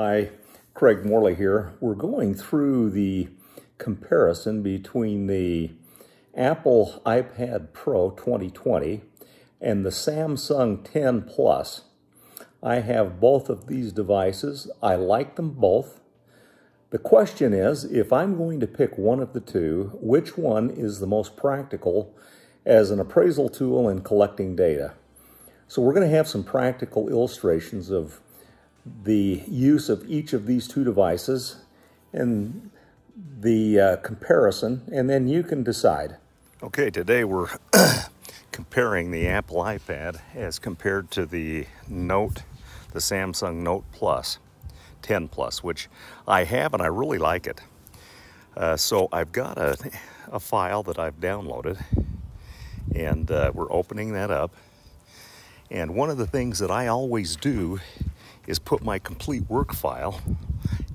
Hi, Craig Morley here. We're going through the comparison between the Apple iPad Pro 2020 and the Samsung 10 Plus. I have both of these devices. I like them both. The question is, if I'm going to pick one of the two, which one is the most practical as an appraisal tool in collecting data? So we're going to have some practical illustrations of the use of each of these two devices and the uh, comparison, and then you can decide. Okay, today we're comparing the Apple iPad as compared to the Note, the Samsung Note Plus, 10 Plus, which I have and I really like it. Uh, so I've got a, a, file that I've downloaded and uh, we're opening that up. And one of the things that I always do is put my complete work file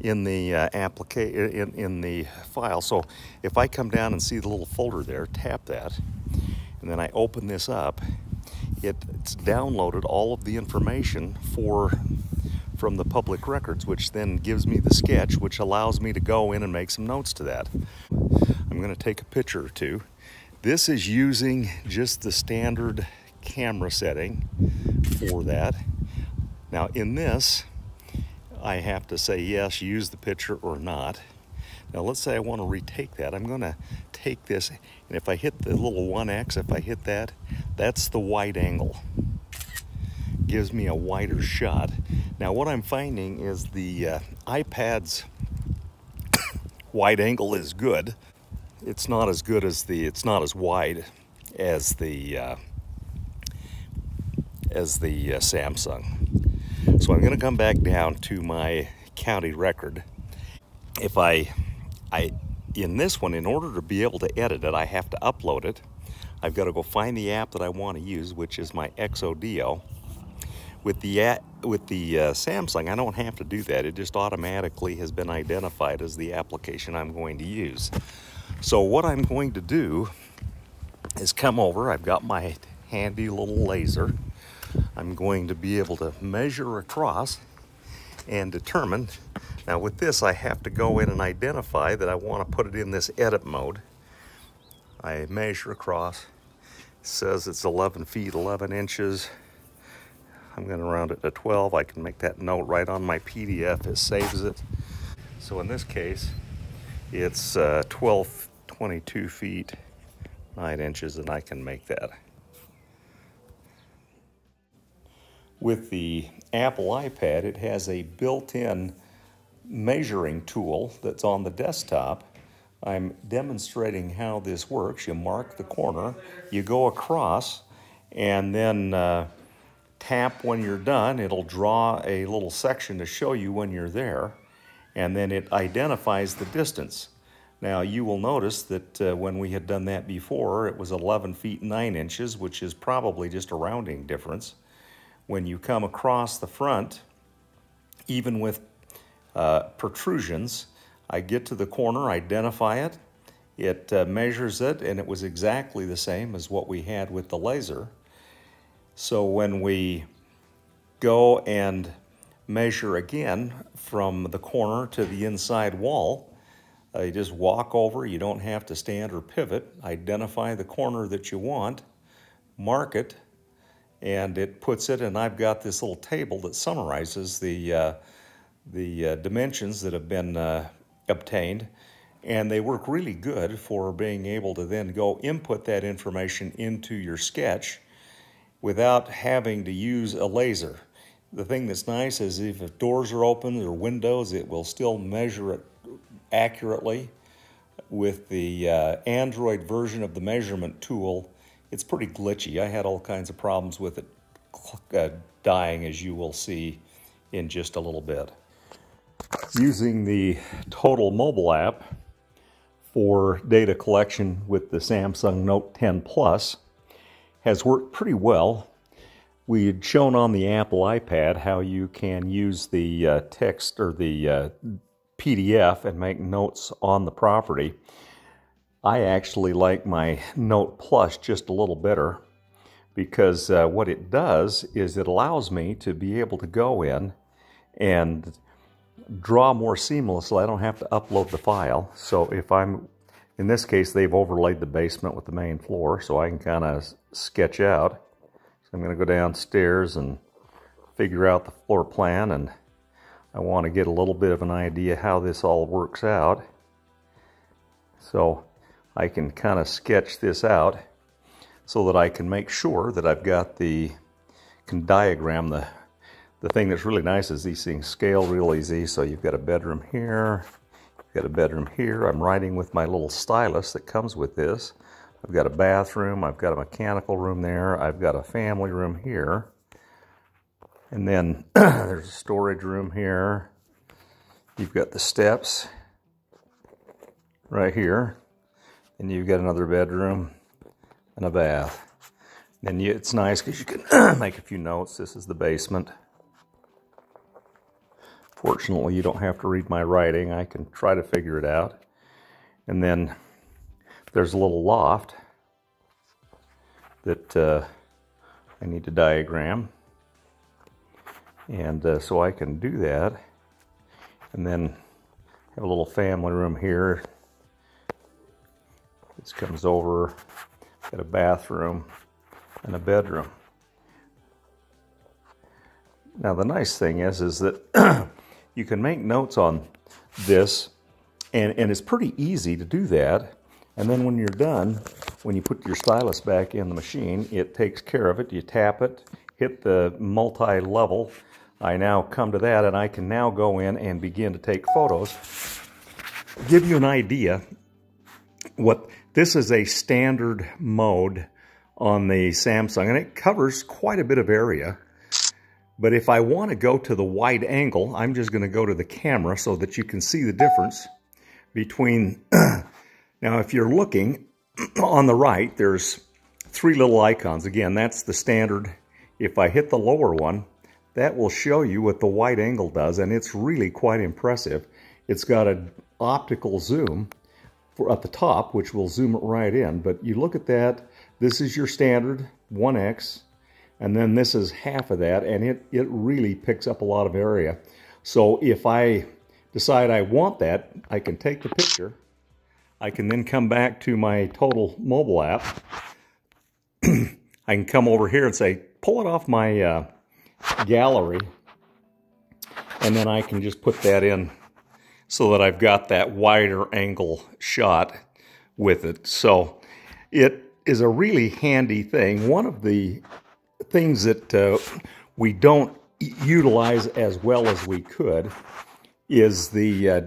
in the uh, application in, in the file. So if I come down and see the little folder there, tap that, and then I open this up, it, it's downloaded all of the information for from the public records, which then gives me the sketch, which allows me to go in and make some notes to that. I'm going to take a picture or two. This is using just the standard camera setting for that. Now in this, I have to say yes, use the picture or not. Now let's say I want to retake that. I'm going to take this, and if I hit the little 1x, if I hit that, that's the wide angle. Gives me a wider shot. Now what I'm finding is the uh, iPad's wide angle is good. It's not as good as the, it's not as wide as the, uh, as the uh, Samsung. So I'm going to come back down to my county record. If I, I, in this one, in order to be able to edit it, I have to upload it. I've got to go find the app that I want to use, which is my Exodio. With the with the uh, Samsung, I don't have to do that. It just automatically has been identified as the application I'm going to use. So what I'm going to do is come over. I've got my handy little laser. I'm going to be able to measure across and determine. Now with this, I have to go in and identify that I want to put it in this edit mode. I measure across. It says it's 11 feet, 11 inches. I'm going to round it to 12. I can make that note right on my PDF. It saves it. So in this case, it's uh, 12, 22 feet, 9 inches, and I can make that. With the Apple iPad, it has a built-in measuring tool that's on the desktop. I'm demonstrating how this works. You mark the corner, you go across, and then uh, tap when you're done. It'll draw a little section to show you when you're there, and then it identifies the distance. Now you will notice that uh, when we had done that before, it was 11 feet 9 inches, which is probably just a rounding difference when you come across the front, even with uh, protrusions, I get to the corner, identify it, it uh, measures it, and it was exactly the same as what we had with the laser. So when we go and measure again from the corner to the inside wall, uh, you just walk over, you don't have to stand or pivot, identify the corner that you want, mark it, and it puts it, and I've got this little table that summarizes the, uh, the uh, dimensions that have been uh, obtained, and they work really good for being able to then go input that information into your sketch without having to use a laser. The thing that's nice is if doors are open or windows, it will still measure it accurately. With the uh, Android version of the measurement tool, it's pretty glitchy. I had all kinds of problems with it uh, dying, as you will see in just a little bit. Using the Total Mobile app for data collection with the Samsung Note 10 Plus has worked pretty well. We had shown on the Apple iPad how you can use the uh, text or the uh, PDF and make notes on the property. I actually like my Note Plus just a little better because uh, what it does is it allows me to be able to go in and draw more seamlessly. I don't have to upload the file. So if I'm, in this case, they've overlaid the basement with the main floor, so I can kind of sketch out. So I'm going to go downstairs and figure out the floor plan, and I want to get a little bit of an idea how this all works out. So I can kind of sketch this out so that I can make sure that I've got the, can diagram the the thing that's really nice is these things scale real easy. So you've got a bedroom here, you've got a bedroom here. I'm writing with my little stylus that comes with this. I've got a bathroom, I've got a mechanical room there, I've got a family room here. And then there's a storage room here. You've got the steps right here. And you've got another bedroom and a bath. And it's nice because you can make a few notes. This is the basement. Fortunately, you don't have to read my writing. I can try to figure it out. And then there's a little loft that uh, I need to diagram. And uh, so I can do that. And then have a little family room here. This comes over, got a bathroom and a bedroom. Now the nice thing is, is that you can make notes on this, and, and it's pretty easy to do that. And then when you're done, when you put your stylus back in the machine, it takes care of it. You tap it, hit the multi-level. I now come to that, and I can now go in and begin to take photos. Give you an idea what this is a standard mode on the Samsung, and it covers quite a bit of area. But if I want to go to the wide angle, I'm just going to go to the camera so that you can see the difference between... now, if you're looking on the right, there's three little icons. Again, that's the standard. If I hit the lower one, that will show you what the wide angle does, and it's really quite impressive. It's got an optical zoom for at the top, which will zoom it right in. But you look at that, this is your standard 1X. And then this is half of that, and it, it really picks up a lot of area. So if I decide I want that, I can take the picture. I can then come back to my total mobile app. I can come over here and say, pull it off my uh, gallery. And then I can just put that in so that I've got that wider angle shot with it. So it is a really handy thing. One of the things that uh, we don't utilize as well as we could is the uh,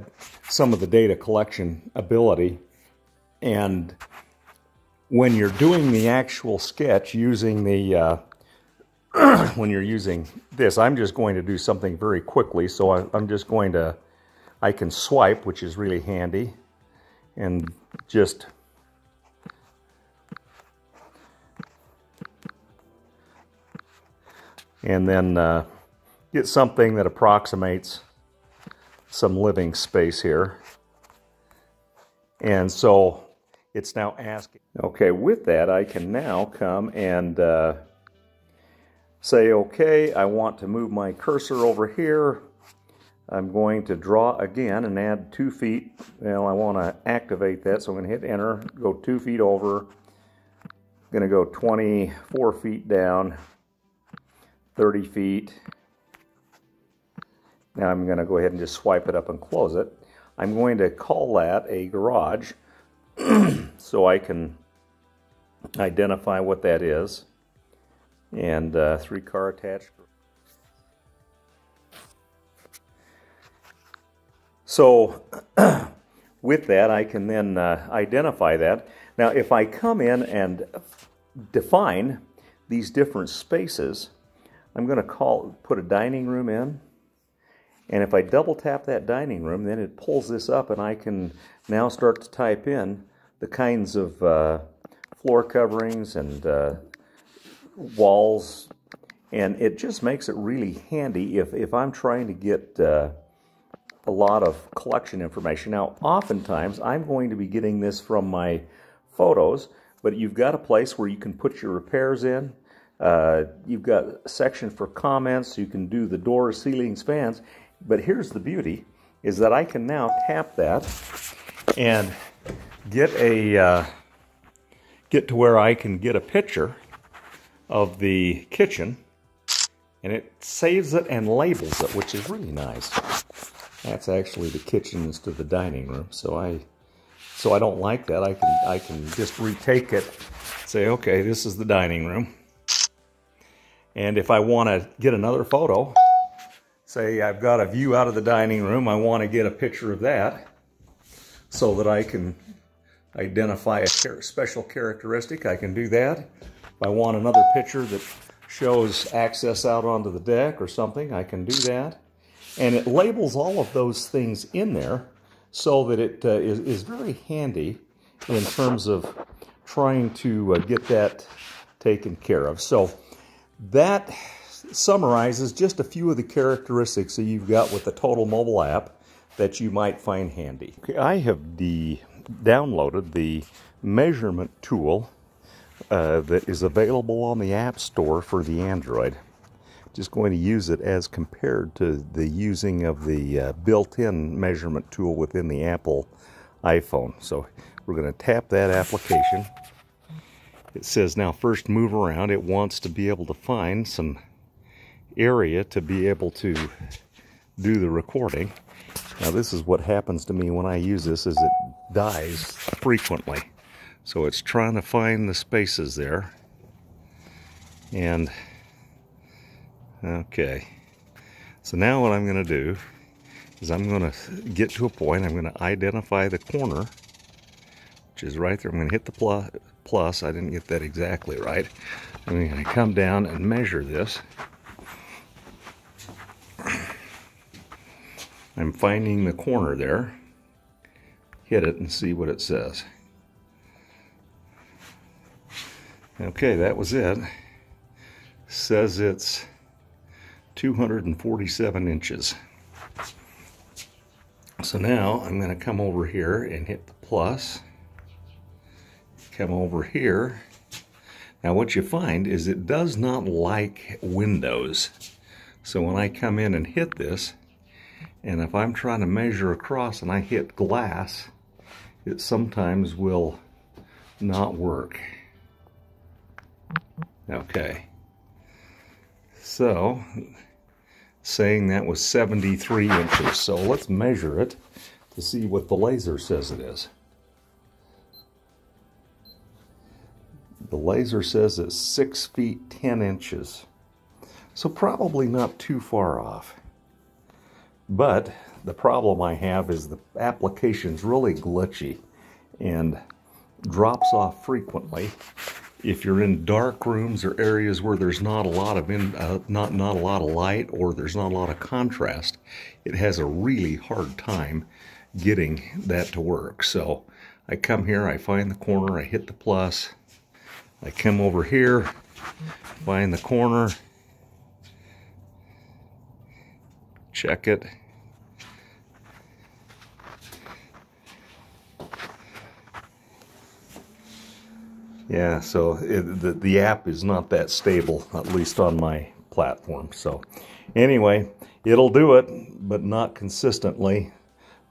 some of the data collection ability. And when you're doing the actual sketch using the, uh, when you're using this, I'm just going to do something very quickly. So I, I'm just going to, I can swipe, which is really handy, and just and then uh, get something that approximates some living space here. And so it's now asking. Okay, with that, I can now come and uh, say, okay, I want to move my cursor over here. I'm going to draw again and add two feet. Well, I want to activate that, so I'm going to hit enter, go two feet over. I'm going to go 24 feet down 30 feet. Now I'm going to go ahead and just swipe it up and close it. I'm going to call that a garage so I can identify what that is. And uh, three car attached. So with that, I can then uh, identify that. Now, if I come in and define these different spaces, I'm going to call put a dining room in. And if I double tap that dining room, then it pulls this up and I can now start to type in the kinds of uh, floor coverings and uh, walls. And it just makes it really handy if, if I'm trying to get uh, a lot of collection information. Now, oftentimes I'm going to be getting this from my photos, but you've got a place where you can put your repairs in. Uh, you've got a section for comments. You can do the doors, ceilings, fans. But here's the beauty, is that I can now tap that and get a uh, get to where I can get a picture of the kitchen and it saves it and labels it, which is really nice. That's actually the kitchen instead of the dining room. So I so I don't like that. I can I can just retake it, say, okay, this is the dining room. And if I want to get another photo, say I've got a view out of the dining room, I want to get a picture of that so that I can identify a special characteristic, I can do that. If I want another picture that shows access out onto the deck or something, I can do that. And it labels all of those things in there so that it uh, is is, very handy in terms of trying to uh, get that taken care of. So that summarizes just a few of the characteristics that you've got with the Total Mobile app that you might find handy. Okay, I have downloaded the measurement tool uh, that is available on the App Store for the Android. Just going to use it as compared to the using of the uh, built-in measurement tool within the Apple iPhone. So we're going to tap that application. It says now first move around. It wants to be able to find some area to be able to do the recording. Now this is what happens to me when I use this is it dies frequently. So it's trying to find the spaces there. And, okay. So now what I'm going to do is I'm going to get to a point, I'm going to identify the corner, which is right there. I'm going to hit the plus. plus. I didn't get that exactly right. I'm going to come down and measure this. I'm finding the corner there hit it and see what it says. Okay, that was it. Says it's 247 inches. So now I'm going to come over here and hit the plus. Come over here. Now what you find is it does not like windows. So when I come in and hit this, and if I'm trying to measure across and I hit glass, it sometimes will not work. Okay. So, saying that was 73 inches. So let's measure it to see what the laser says it is. The laser says it's 6 feet 10 inches. So probably not too far off. But the problem I have is the application's really glitchy and drops off frequently. If you're in dark rooms or areas where there's not a lot of in, uh, not not a lot of light or there's not a lot of contrast, it has a really hard time getting that to work. So I come here, I find the corner, I hit the plus, I come over here, find the corner, check it, Yeah, so it, the, the app is not that stable, at least on my platform. So anyway, it'll do it, but not consistently.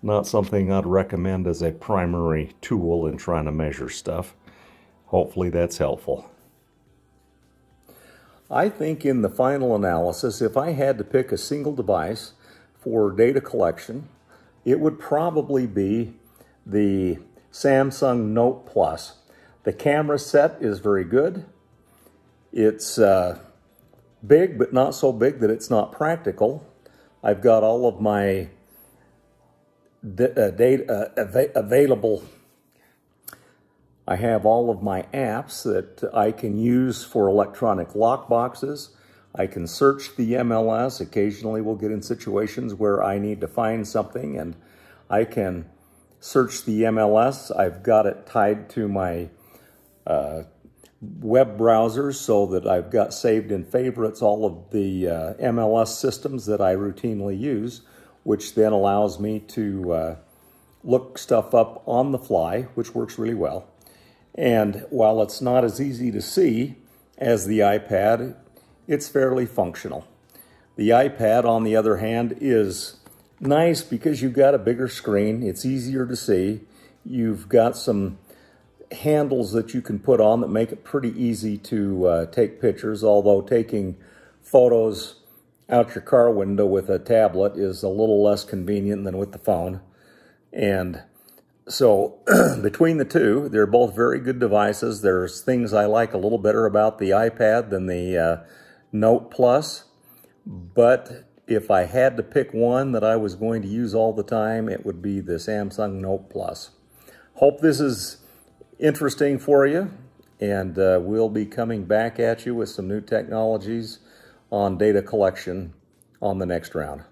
Not something I'd recommend as a primary tool in trying to measure stuff. Hopefully that's helpful. I think in the final analysis, if I had to pick a single device for data collection, it would probably be the Samsung Note Plus. The camera set is very good. It's uh, big, but not so big that it's not practical. I've got all of my uh, data uh, available. I have all of my apps that I can use for electronic lock boxes. I can search the MLS. Occasionally we'll get in situations where I need to find something and I can search the MLS. I've got it tied to my uh, web browsers so that I've got saved in favorites all of the uh, MLS systems that I routinely use, which then allows me to uh, look stuff up on the fly, which works really well. And while it's not as easy to see as the iPad, it's fairly functional. The iPad, on the other hand, is nice because you've got a bigger screen. It's easier to see. You've got some handles that you can put on that make it pretty easy to uh, take pictures, although taking photos out your car window with a tablet is a little less convenient than with the phone. And so between the two, they're both very good devices. There's things I like a little better about the iPad than the uh, Note Plus. But if I had to pick one that I was going to use all the time, it would be the Samsung Note Plus. Hope this is interesting for you, and uh, we'll be coming back at you with some new technologies on data collection on the next round.